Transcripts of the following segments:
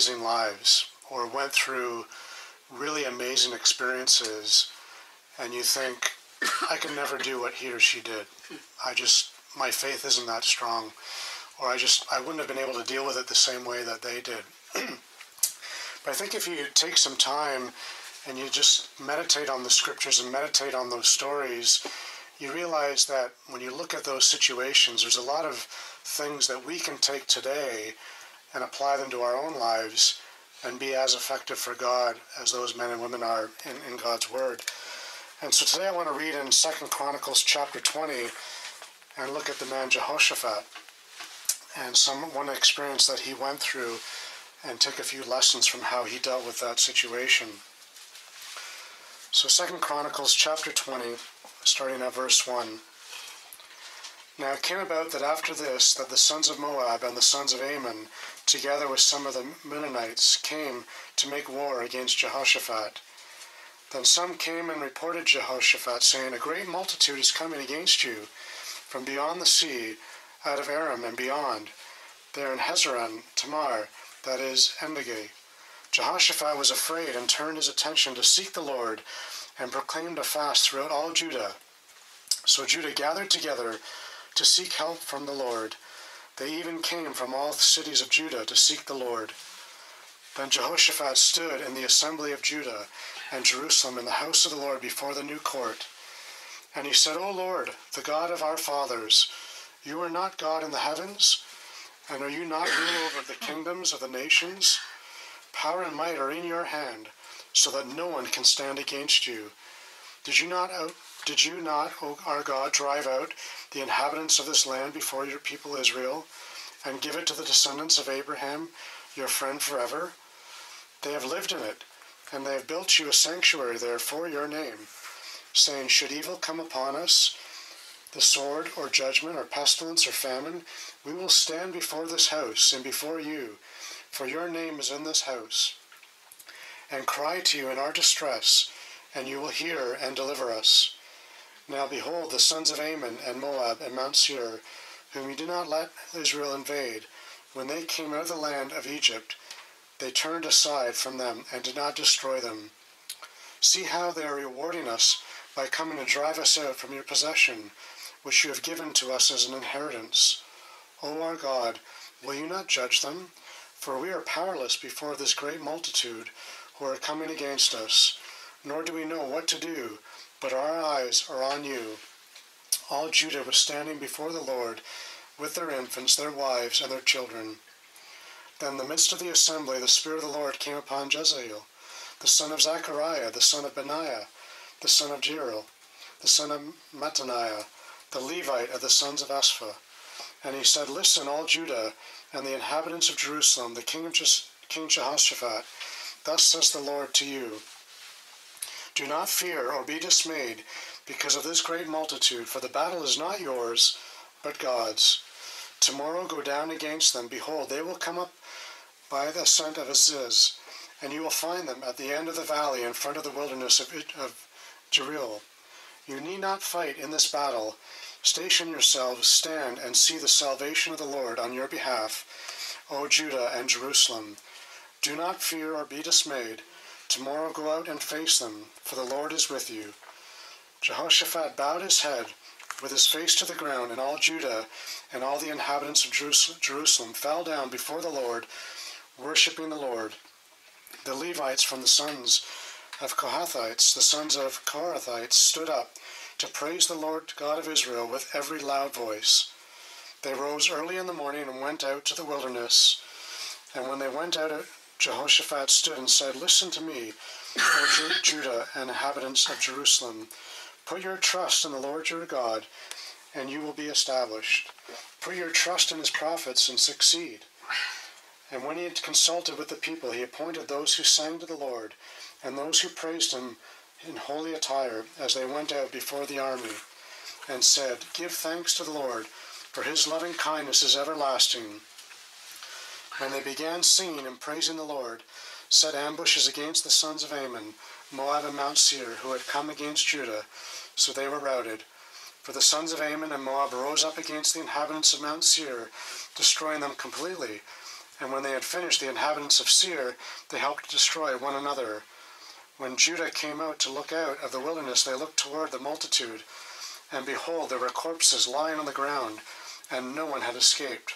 amazing lives or went through really amazing experiences, and you think, I could never do what he or she did. I just, my faith isn't that strong. Or I just, I wouldn't have been able to deal with it the same way that they did. but I think if you take some time and you just meditate on the scriptures and meditate on those stories, you realize that when you look at those situations, there's a lot of things that we can take today and apply them to our own lives and be as effective for God as those men and women are in, in God's Word. And so today I want to read in Second Chronicles chapter 20 and look at the man Jehoshaphat and some one experience that he went through and take a few lessons from how he dealt with that situation. So Second Chronicles chapter 20, starting at verse 1. Now it came about that after this, that the sons of Moab and the sons of Ammon, together with some of the Meunites, came to make war against Jehoshaphat. Then some came and reported Jehoshaphat, saying, A great multitude is coming against you from beyond the sea, out of Aram and beyond. They are in Hazazon, Tamar, that is, Engedi. Jehoshaphat was afraid and turned his attention to seek the Lord and proclaimed a fast throughout all Judah. So Judah gathered together to seek help from the Lord. They even came from all the cities of Judah to seek the Lord. Then Jehoshaphat stood in the assembly of Judah and Jerusalem in the house of the Lord before the new court. And he said, O Lord, the God of our fathers, you are not God in the heavens, and are you not ruler over the kingdoms of the nations? Power and might are in your hand, so that no one can stand against you. Did you not out did you not, O our God, drive out the inhabitants of this land before your people Israel, and give it to the descendants of Abraham, your friend forever? They have lived in it, and they have built you a sanctuary there for your name, saying, Should evil come upon us, the sword, or judgment, or pestilence, or famine, we will stand before this house and before you, for your name is in this house, and cry to you in our distress, and you will hear and deliver us. Now behold, the sons of Ammon and Moab and Mount Seir, whom you did not let Israel invade, when they came out of the land of Egypt, they turned aside from them and did not destroy them. See how they are rewarding us by coming to drive us out from your possession, which you have given to us as an inheritance. O our God, will you not judge them? For we are powerless before this great multitude who are coming against us, nor do we know what to do but our eyes are on you. All Judah was standing before the Lord with their infants, their wives, and their children. Then in the midst of the assembly the Spirit of the Lord came upon Jahaziel, the son of Zechariah, the son of Benaiah, the son of Jeiel, the son of Mattaniah, the Levite of the sons of Asaph. And he said, Listen, all Judah and the inhabitants of Jerusalem, the king of Je- King Jehoshaphat, thus says the Lord to you, do not fear or be dismayed because of this great multitude, for the battle is not yours, but God's. Tomorrow go down against them. Behold, they will come up by the ascent of Aziz, and you will find them at the end of the valley in front of the wilderness of, of Jeruel. You need not fight in this battle. Station yourselves, stand, and see the salvation of the Lord on your behalf, O Judah and Jerusalem. Do not fear or be dismayed. Tomorrow go out and face them, for the Lord is with you. Jehoshaphat bowed his head with his face to the ground, and all Judah and all the inhabitants of Jerusalem fell down before the Lord, worshipping the Lord. The Levites from the sons of Kohathites, the sons of Korahites, stood up to praise the Lord God of Israel with every loud voice. They rose early in the morning and went out to the wilderness. And when they went out Jehoshaphat stood and said, Listen to me, O Judah and inhabitants of Jerusalem. Put your trust in the Lord your God, and you will be established. Put your trust in his prophets and succeed. And when he had consulted with the people, he appointed those who sang to the Lord, and those who praised him in holy attire as they went out before the army, and said, Give thanks to the Lord, for his loving kindness is everlasting when they began singing and praising the Lord, set ambushes against the sons of Ammon, Moab and Mount Seir, who had come against Judah, so they were routed. For the sons of Ammon and Moab rose up against the inhabitants of Mount Seir, destroying them completely. And when they had finished the inhabitants of Seir, they helped destroy one another. When Judah came out to look out of the wilderness, they looked toward the multitude, and behold, there were corpses lying on the ground, and no one had escaped.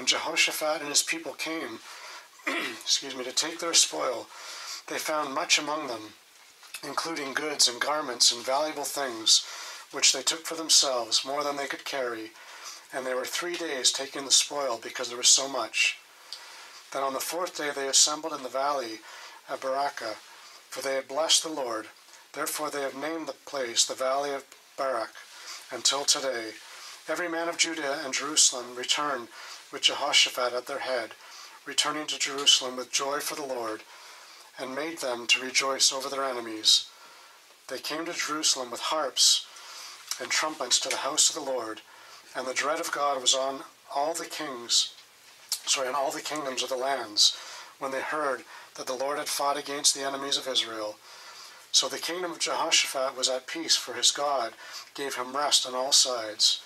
When Jehoshaphat and his people came, excuse me, to take their spoil, they found much among them, including goods and garments and valuable things, which they took for themselves, more than they could carry. And they were three days taking the spoil, because there was so much. Then on the fourth day they assembled in the valley of Berachah, for they had blessed the Lord. Therefore they have named the place the Valley of Berachah until today. Every man of Judah and Jerusalem returned with Jehoshaphat at their head, returning to Jerusalem with joy for the Lord, and made them to rejoice over their enemies. They came to Jerusalem with harps and trumpets to the house of the Lord, and the dread of God was on all the kings, sorry, on all the kingdoms of the lands, when they heard that the Lord had fought against the enemies of Israel. So the kingdom of Jehoshaphat was at peace, for his God gave him rest on all sides.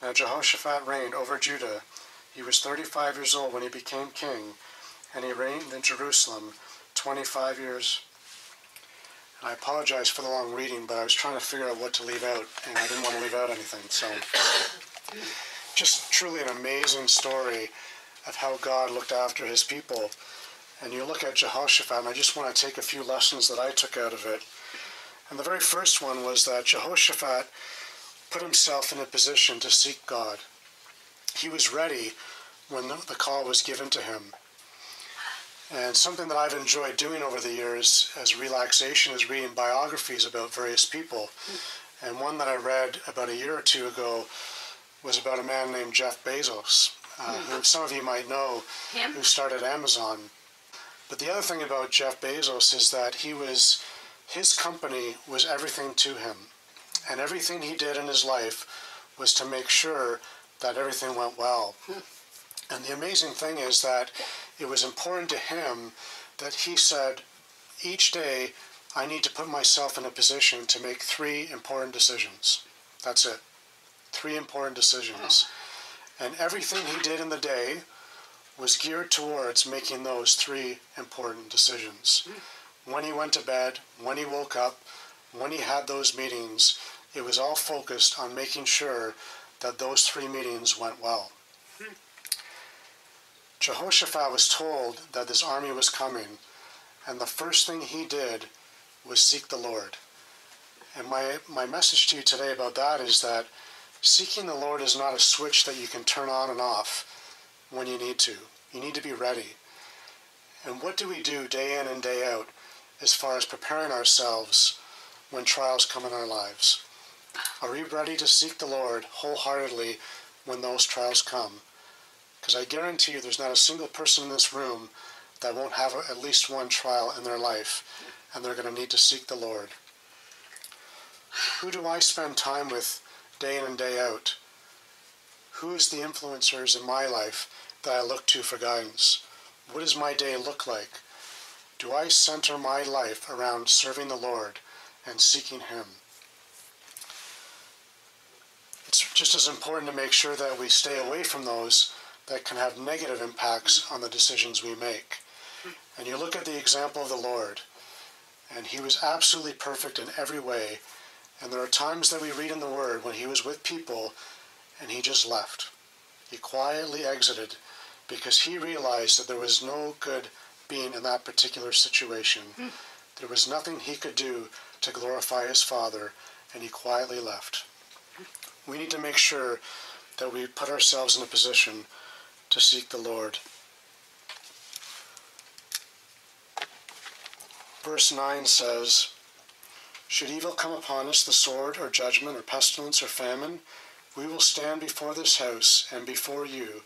Now Jehoshaphat reigned over Judah. He was 35 years old when he became king, and he reigned in Jerusalem 25 years. And I apologize for the long reading, but I was trying to figure out what to leave out, and I didn't want to leave out anything. So, just truly an amazing story of how God looked after his people. And you look at Jehoshaphat, and I just want to take a few lessons that I took out of it. And the very first one was that Jehoshaphat put himself in a position to seek God. He was ready when the call was given to him. And something that I've enjoyed doing over the years as relaxation is reading biographies about various people. And one that I read about a year or two ago was about a man named Jeff Bezos, uh, who some of you might know, Him? who started Amazon. But the other thing about Jeff Bezos is that he was, his company was everything to him. And everything he did in his life was to make sure that everything went well. And the amazing thing is that it was important to him that he said, each day I need to put myself in a position to make three important decisions. That's it. Three important decisions. And everything he did in the day was geared towards making those three important decisions. Hmm. When he went to bed, when he woke up, when he had those meetings, it was all focused on making sure that those three meetings went well. Jehoshaphat was told that this army was coming, and the first thing he did was seek the Lord. And my, my message to you today about that is that seeking the Lord is not a switch that you can turn on and off when you need to. You need to be ready. And what do we do day in and day out as far as preparing ourselves when trials come in our lives? Are we ready to seek the Lord wholeheartedly when those trials come? Because I guarantee you there's not a single person in this room that won't have at least one trial in their life, and they're going to need to seek the Lord. Who do I spend time with day in and day out? Who is the influencers in my life that I look to for guidance? What does my day look like? Do I center my life around serving the Lord and seeking Him? It's just as important to make sure that we stay away from those that can have negative impacts on the decisions we make. And you look at the example of the Lord, and He was absolutely perfect in every way. And there are times that we read in the Word when He was with people and He just left. He quietly exited because He realized that there was no good being in that particular situation. Hmm. There was nothing He could do to glorify His Father, and He quietly left. We need to make sure that we put ourselves in a position to seek the Lord. Verse 9 says, Should evil come upon us, the sword, or judgment, or pestilence, or famine, we will stand before this house and before you,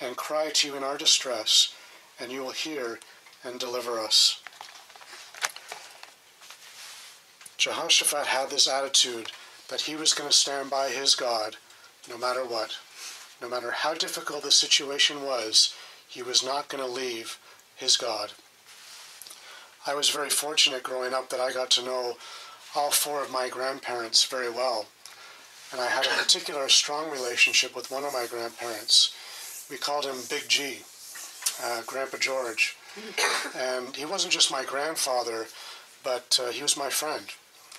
and cry to you in our distress, and you will hear and deliver us. Jehoshaphat had this attitude that he was going to stand by his God no matter what. No matter how difficult the situation was, he was not going to leave his God. I was very fortunate growing up that I got to know all four of my grandparents very well. And I had a particular strong relationship with one of my grandparents. We called him Big G, uh, Grandpa George. and he wasn't just my grandfather, but uh, he was my friend.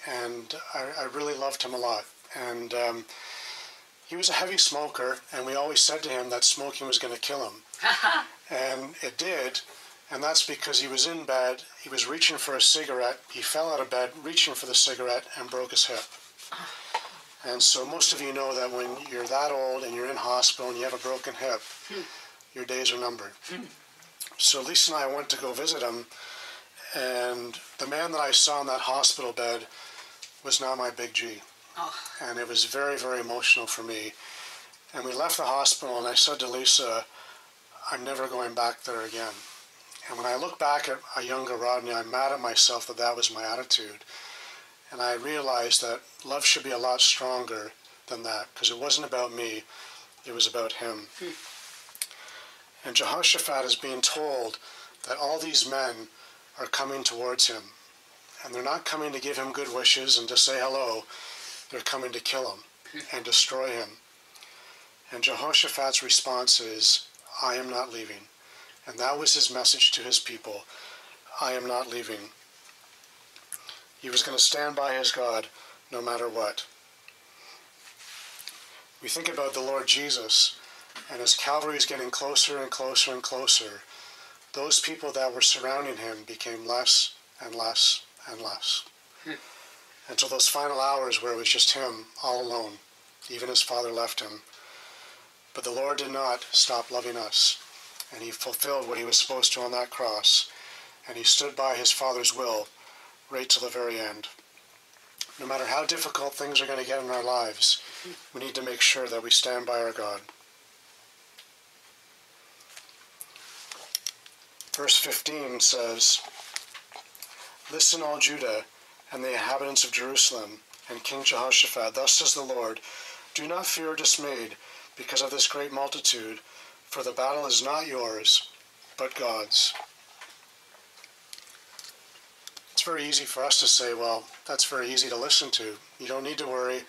And I, I, really loved him a lot. And um, he was a heavy smoker, and we always said to him that smoking was going to kill him. and it did. And that's because he was in bed, he was reaching for a cigarette, he fell out of bed, reaching for the cigarette, and broke his hip. And so most of you know that when you're that old and you're in hospital and you have a broken hip, your days are numbered. So Lisa and I went to go visit him, and the man that I saw in that hospital bed was now my big G. Oh. And it was very, very emotional for me. And we left the hospital, and I said to Lisa, I'm never going back there again. And when I look back at a younger Rodney, I'm mad at myself that that was my attitude. And I realized that love should be a lot stronger than that because it wasn't about me, it was about him. Hmm. And Jehoshaphat is being told that all these men are coming towards him. And they're not coming to give him good wishes and to say hello, they're coming to kill him and destroy him. And Jehoshaphat's response is, I am not leaving. And that was his message to his people I am not leaving. He was going to stand by his God no matter what. We think about the Lord Jesus, and as Calvary is getting closer and closer and closer, those people that were surrounding him became less and less and less. Hmm. Until those final hours where it was just him all alone. Even his father left him. But the Lord did not stop loving us and he fulfilled what he was supposed to on that cross, and he stood by his Father's will right to the very end. No matter how difficult things are going to get in our lives, we need to make sure that we stand by our God. Verse 15 says, Listen, all Judah and the inhabitants of Jerusalem, and King Jehoshaphat, thus says the Lord, Do not fear or dismayed because of this great multitude, for the battle is not yours, but God's. It's very easy for us to say, well, that's very easy to listen to. You don't need to worry.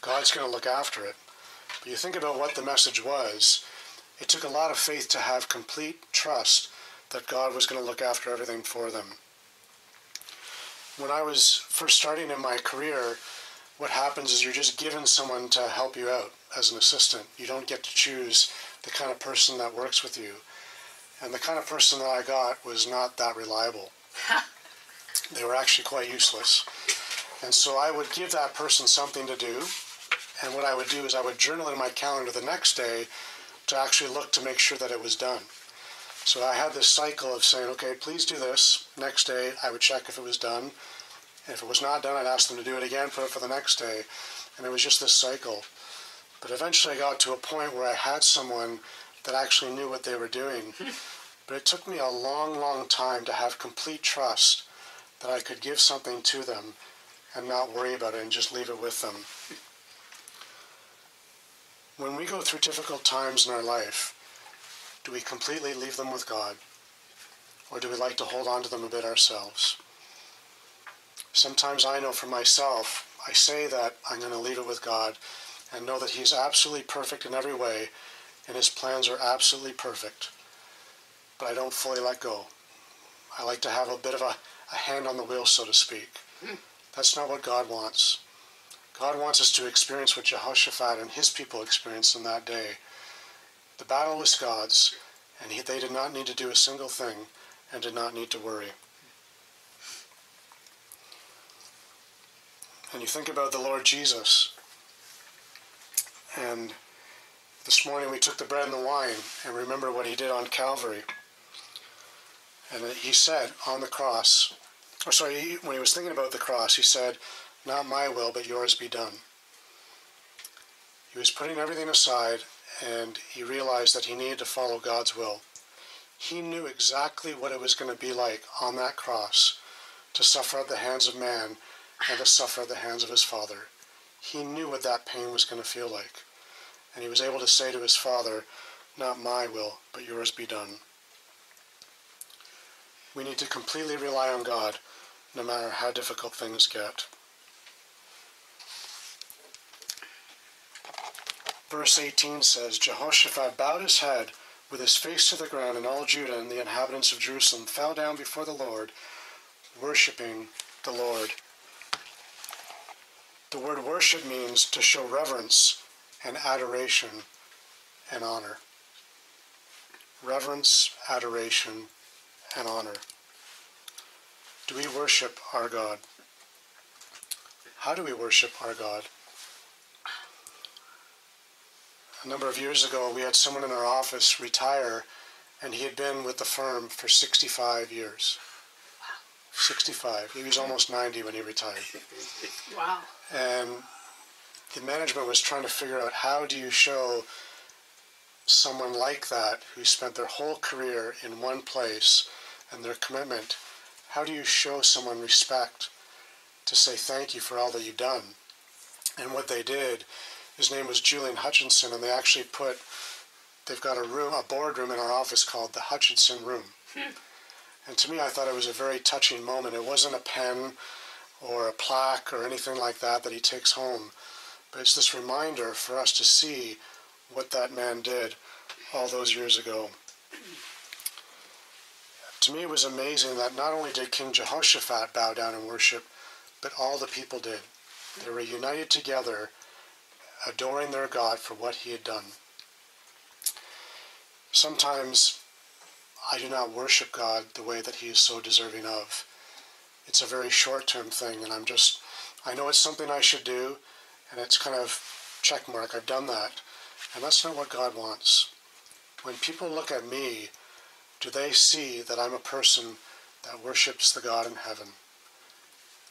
God's going to look after it. But you think about what the message was. It took a lot of faith to have complete trust that God was going to look after everything for them. When I was first starting in my career, what happens is you're just given someone to help you out as an assistant. You don't get to choose the kind of person that works with you. And the kind of person that I got was not that reliable. they were actually quite useless. And so I would give that person something to do. And what I would do is I would journal in my calendar the next day to actually look to make sure that it was done. So I had this cycle of saying, okay, please do this. Next day, I would check if it was done. If it was not done, I'd ask them to do it again, put it for the next day. And it was just this cycle. But eventually I got to a point where I had someone that actually knew what they were doing. but it took me a long, long time to have complete trust that I could give something to them and not worry about it and just leave it with them. When we go through difficult times in our life, do we completely leave them with God? Or do we like to hold on to them a bit ourselves? Sometimes I know for myself, I say that I'm going to leave it with God, and know that He's absolutely perfect in every way, and His plans are absolutely perfect. But I don't fully let go. I like to have a bit of a, a hand on the wheel, so to speak. That's not what God wants. God wants us to experience what Jehoshaphat and his people experienced in that day. The battle was God's, and he, they did not need to do a single thing and did not need to worry. And you think about the Lord Jesus. And this morning we took the bread and the wine and remember what he did on Calvary. And he said on the cross, or sorry, when he was thinking about the cross, he said, Not my will, but yours be done. He was putting everything aside and he realized that he needed to follow God's will. He knew exactly what it was going to be like on that cross to suffer at the hands of man and to suffer at the hands of his Father. He knew what that pain was going to feel like. And he was able to say to his Father, Not my will, but yours be done. We need to completely rely on God, no matter how difficult things get. Verse 18 says Jehoshaphat bowed his head with his face to the ground, and all Judah and the inhabitants of Jerusalem fell down before the Lord, worshiping the Lord. The word worship means to show reverence and adoration and honor. Reverence, adoration, and honor. Do we worship our God? How do we worship our God? A number of years ago, we had someone in our office retire, and he had been with the firm for 65 years. Wow. 65. He was almost 90 when he retired. Wow. And the management was trying to figure out how do you show someone like that who spent their whole career in one place and their commitment, how do you show someone respect to say thank you for all that you've done? And what they did, his name was Julian Hutchinson, and they actually put, they've got a room, a boardroom in our office called the Hutchinson Room. Hmm. And to me, I thought it was a very touching moment. It wasn't a pen or a plaque or anything like that that he takes home, but it's this reminder for us to see what that man did all those years ago. To me, it was amazing that not only did King Jehoshaphat bow down and worship, but all the people did. They were united together, adoring their God for what he had done. Sometimes I do not worship God the way that he is so deserving of. It's a very short term thing, and I'm just, I know it's something I should do, and it's kind of check mark, I've done that. And that's not what God wants. When people look at me, do they see that I'm a person that worships the God in heaven?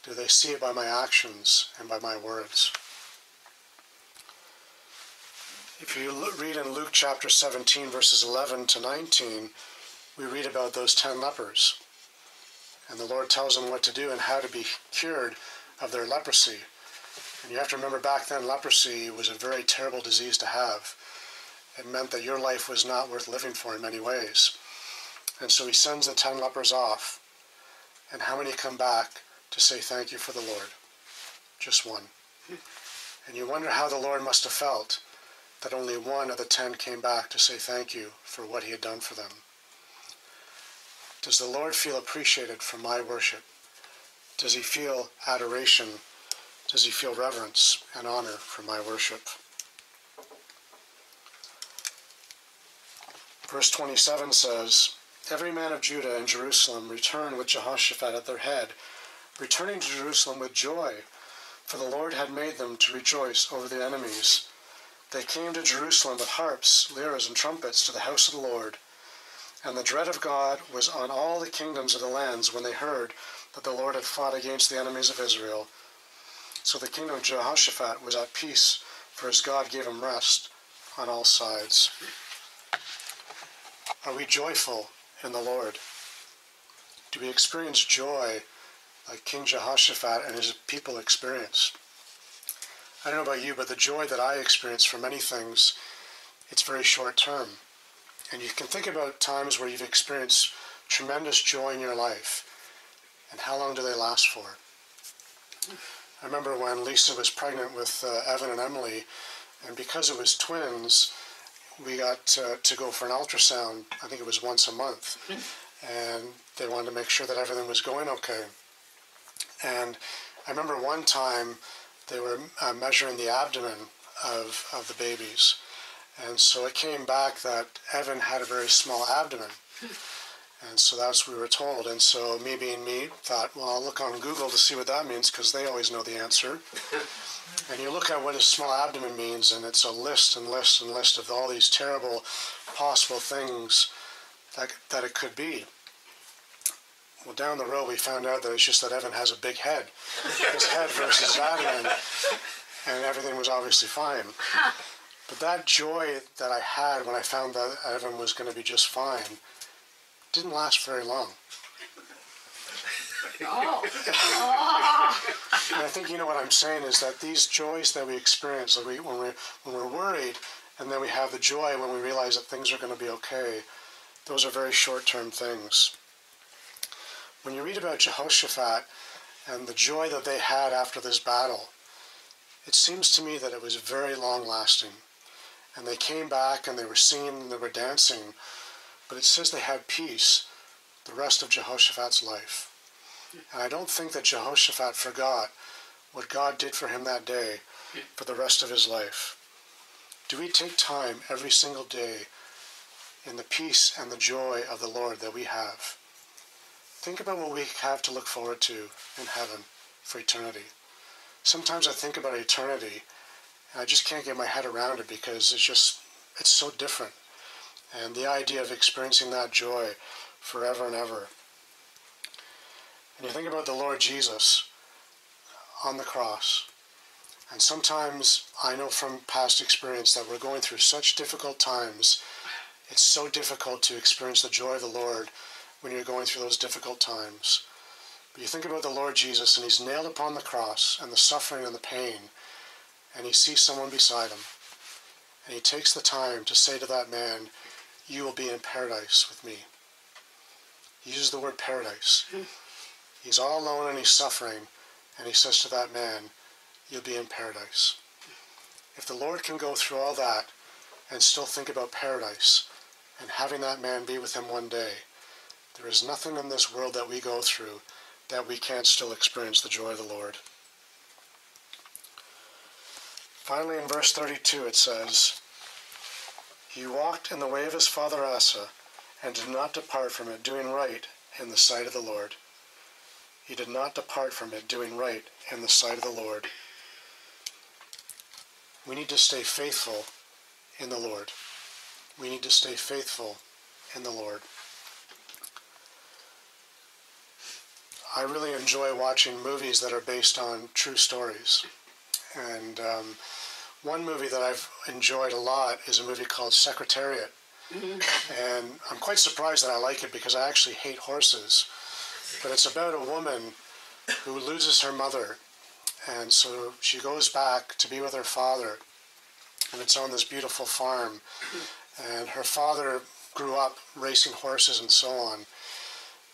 Do they see it by my actions and by my words? If you read in Luke chapter 17, verses 11 to 19, we read about those ten lepers. And the Lord tells them what to do and how to be cured of their leprosy. And you have to remember back then, leprosy was a very terrible disease to have. It meant that your life was not worth living for in many ways. And so he sends the ten lepers off. And how many come back to say thank you for the Lord? Just one. And you wonder how the Lord must have felt that only one of the ten came back to say thank you for what he had done for them. Does the Lord feel appreciated for my worship? Does he feel adoration? Does he feel reverence and honor for my worship? Verse 27 says, Every man of Judah and Jerusalem returned with Jehoshaphat at their head, returning to Jerusalem with joy, for the Lord had made them to rejoice over the enemies. They came to Jerusalem with harps, lyres, and trumpets to the house of the Lord. And the dread of God was on all the kingdoms of the lands when they heard that the Lord had fought against the enemies of Israel. So the kingdom of Jehoshaphat was at peace, for his God gave him rest on all sides. Are we joyful in the Lord? Do we experience joy like King Jehoshaphat and his people experienced? I don't know about you, but the joy that I experience for many things, it's very short term. And you can think about times where you've experienced tremendous joy in your life, and how long do they last for? I remember when Lisa was pregnant with uh, Evan and Emily, and because it was twins, we got uh, to go for an ultrasound. I think it was once a month, and they wanted to make sure that everything was going okay. And I remember one time they were uh, measuring the abdomen of, of the babies. And so it came back that Evan had a very small abdomen. And so that's what we were told. And so me being me thought, well, I'll look on Google to see what that means because they always know the answer. and you look at what a small abdomen means, and it's a list and list and list of all these terrible possible things that, that it could be. Well, down the road, we found out that it's just that Evan has a big head. His head versus abdomen, and everything was obviously fine. But that joy that I had when I found that Evan was going to be just fine didn't last very long. Oh. And I think you know what I'm saying is that these joys that we experience when, we, when, we're, when we're worried and then we have the joy when we realize that things are going to be okay, those are very short term things. When you read about Jehoshaphat and the joy that they had after this battle, it seems to me that it was very long lasting. And they came back and they were singing and they were dancing. But it says they had peace the rest of Jehoshaphat's life. And I don't think that Jehoshaphat forgot what God did for him that day for the rest of his life. Do we take time every single day in the peace and the joy of the Lord that we have? Think about what we have to look forward to in heaven for eternity. Sometimes I think about eternity and I just can't get my head around it because it's just, it's so different. And the idea of experiencing that joy forever and ever. And you think about the Lord Jesus on the cross. And sometimes I know from past experience that we're going through such difficult times. It's so difficult to experience the joy of the Lord when you're going through those difficult times. But you think about the Lord Jesus and he's nailed upon the cross and the suffering and the pain, and he sees someone beside him. And he takes the time to say to that man, You will be in paradise with me. He uses the word paradise. He's all alone and he's suffering, and he says to that man, You'll be in paradise. If the Lord can go through all that and still think about paradise and having that man be with him one day, there is nothing in this world that we go through that we can't still experience the joy of the Lord. Finally, in verse 32, it says, He walked in the way of his father Asa and did not depart from it, doing right in the sight of the Lord. He did not depart from it, doing right in the sight of the Lord. We need to stay faithful in the Lord. We need to stay faithful in the Lord. I really enjoy watching movies that are based on true stories. And um, one movie that I've enjoyed a lot is a movie called Secretariat. Mm-hmm. And I'm quite surprised that I like it because I actually hate horses. But it's about a woman who loses her mother. And so she goes back to be with her father. And it's on this beautiful farm. And her father grew up racing horses and so on.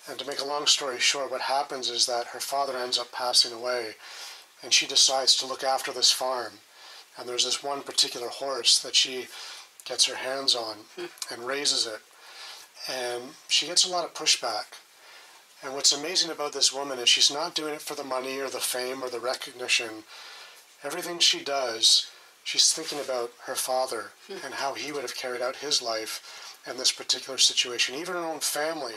And to make a long story short, what happens is that her father ends up passing away. And she decides to look after this farm. And there's this one particular horse that she gets her hands on hmm. and raises it. And she gets a lot of pushback. And what's amazing about this woman is she's not doing it for the money or the fame or the recognition. Everything she does, she's thinking about her father hmm. and how he would have carried out his life in this particular situation. Even her own family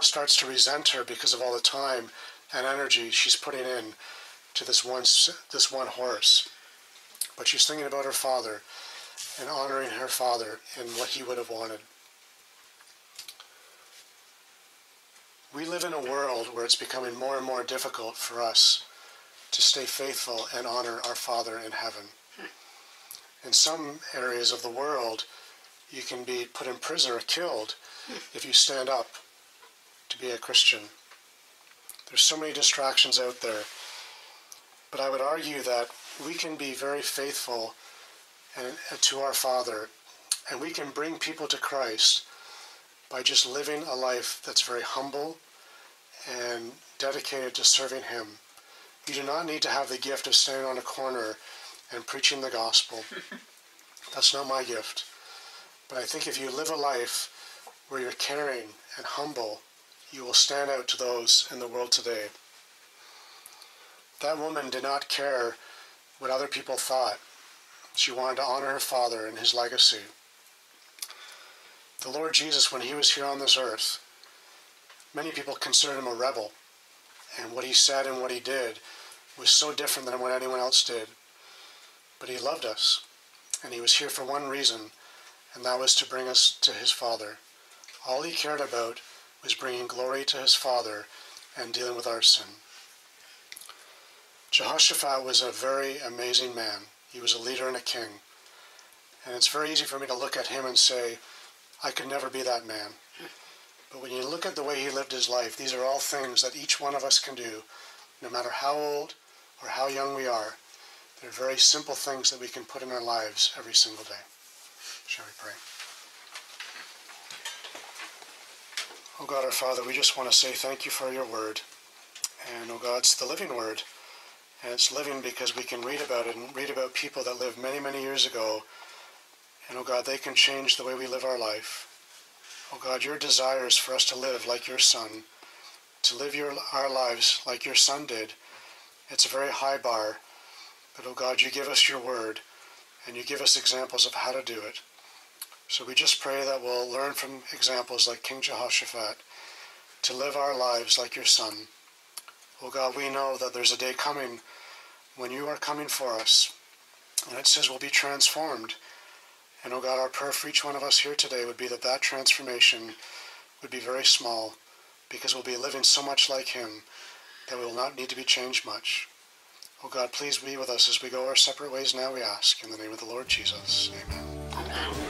starts to resent her because of all the time and energy she's putting in to this one this one horse. But she's thinking about her father and honoring her father and what he would have wanted. We live in a world where it's becoming more and more difficult for us to stay faithful and honor our Father in heaven. In some areas of the world, you can be put in prison or killed if you stand up to be a Christian. There's so many distractions out there. But I would argue that we can be very faithful and, and to our Father, and we can bring people to Christ by just living a life that's very humble and dedicated to serving Him. You do not need to have the gift of standing on a corner and preaching the gospel. That's not my gift. But I think if you live a life where you're caring and humble, you will stand out to those in the world today. That woman did not care what other people thought. She wanted to honor her father and his legacy. The Lord Jesus, when he was here on this earth, many people considered him a rebel. And what he said and what he did was so different than what anyone else did. But he loved us. And he was here for one reason, and that was to bring us to his Father. All he cared about was bringing glory to his Father and dealing with our sin. Jehoshaphat was a very amazing man. He was a leader and a king. And it's very easy for me to look at him and say, I could never be that man. But when you look at the way he lived his life, these are all things that each one of us can do, no matter how old or how young we are. They're very simple things that we can put in our lives every single day. Shall we pray? Oh God, our Father, we just want to say thank you for your word. And oh God, it's the living word. And it's living because we can read about it and read about people that lived many, many years ago And, oh God, they can change the way we live our life. Oh God, your desire is for us to live like your Son, to live your, our lives like your Son did. It's a very high bar, but oh God, you give us your word, and you give us examples of how to do it. So we just pray that we'll learn from examples like King Jehoshaphat to live our lives like your Son. Oh God, we know that there's a day coming when you are coming for us, and it says we'll be transformed. And oh God, our prayer for each one of us here today would be that that transformation would be very small because we'll be living so much like Him that we will not need to be changed much. Oh God, please be with us as we go our separate ways now, we ask. In the name of the Lord Jesus. Amen. Amen.